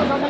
pasando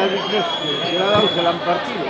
Dado, se la han partido.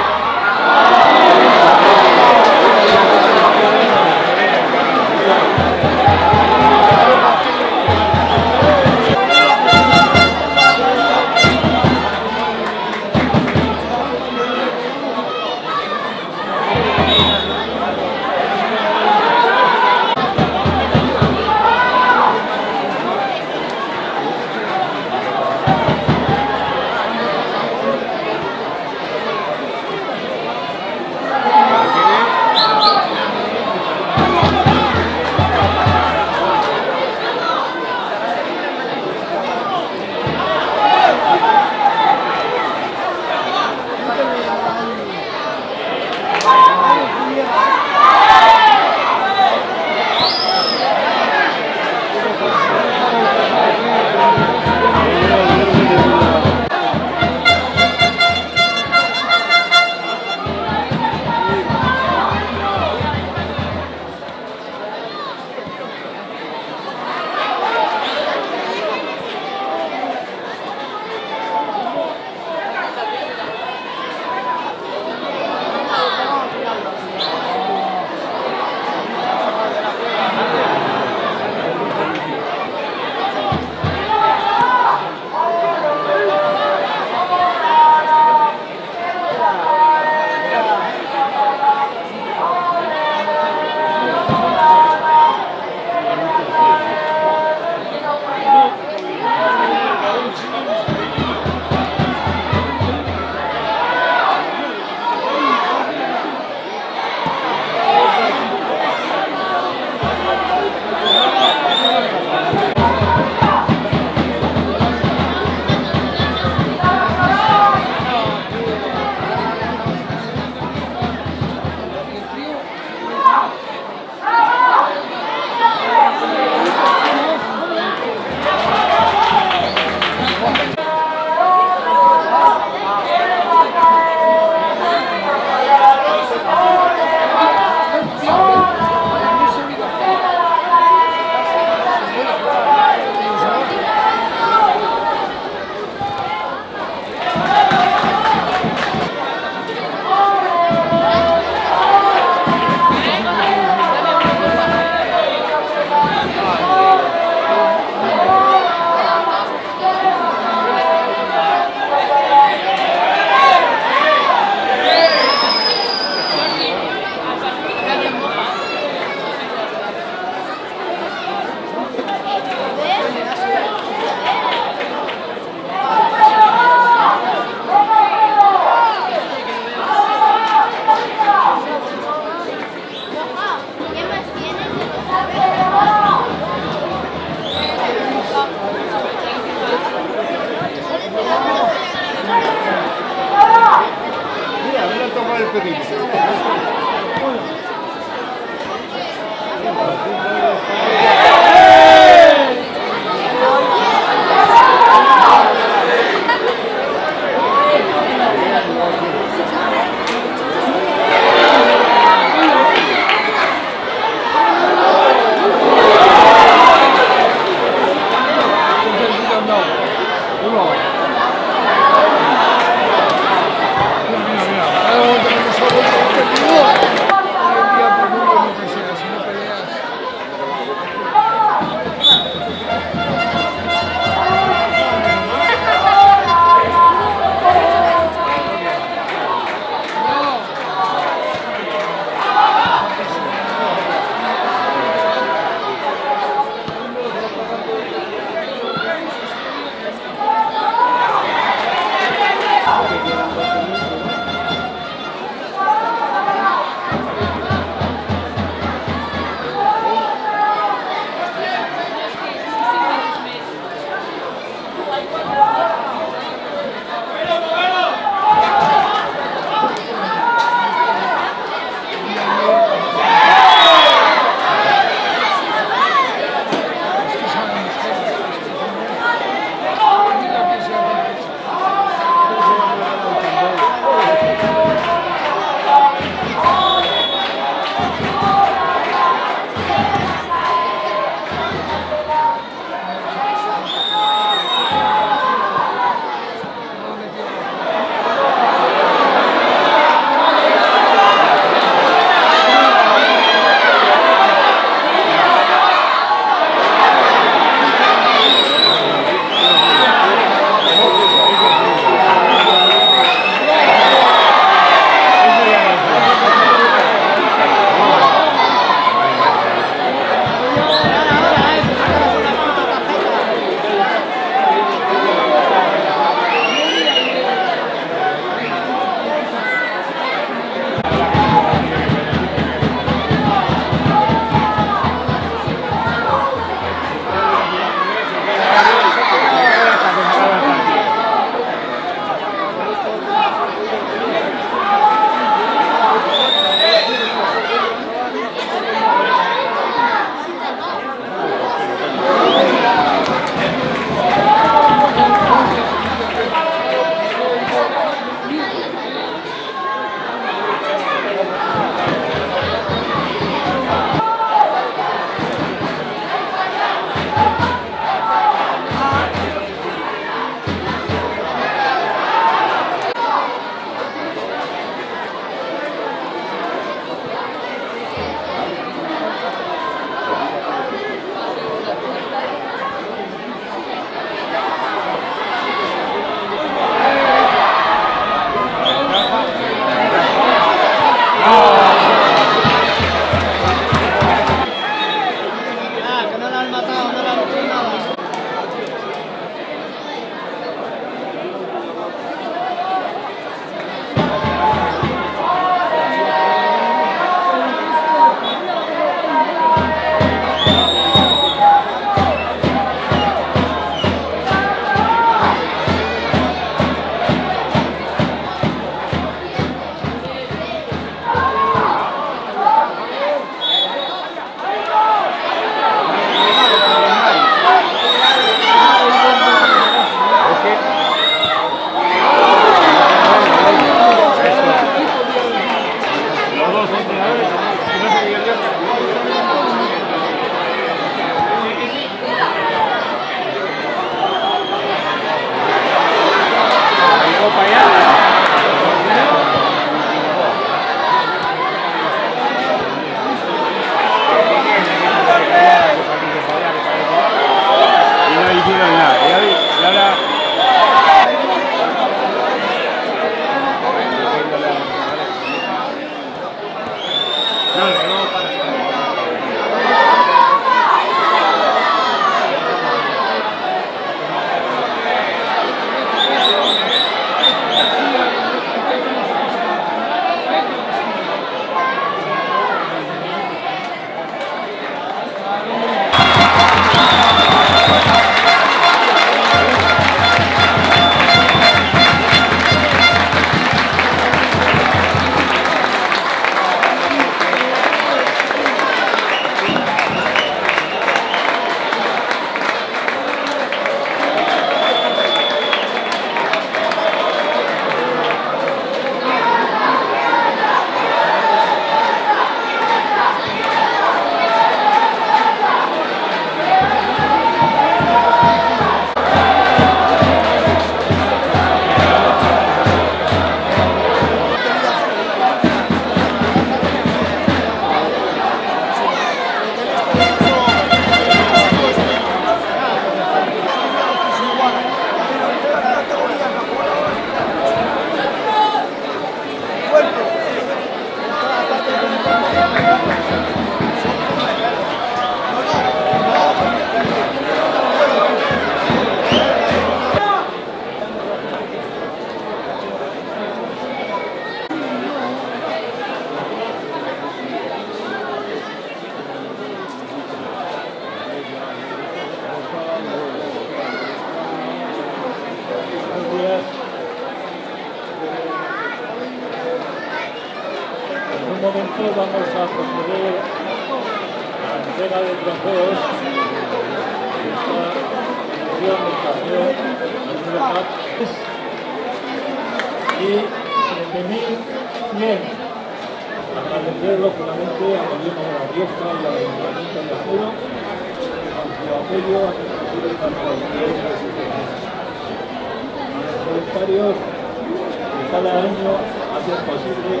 Que cada año hacen posible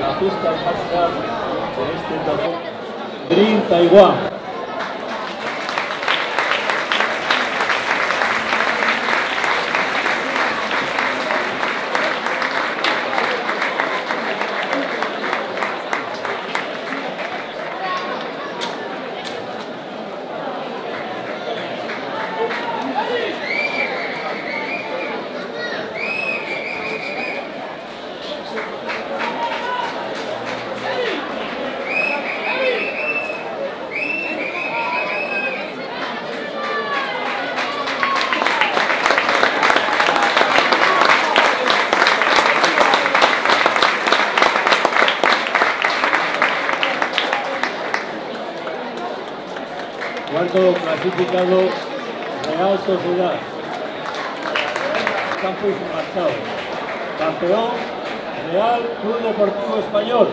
la fiesta mágica de este tapón Green Taiwán. Clasificado Real Sociedad. Campus Marchado. Campeón Real Club Deportivo Español.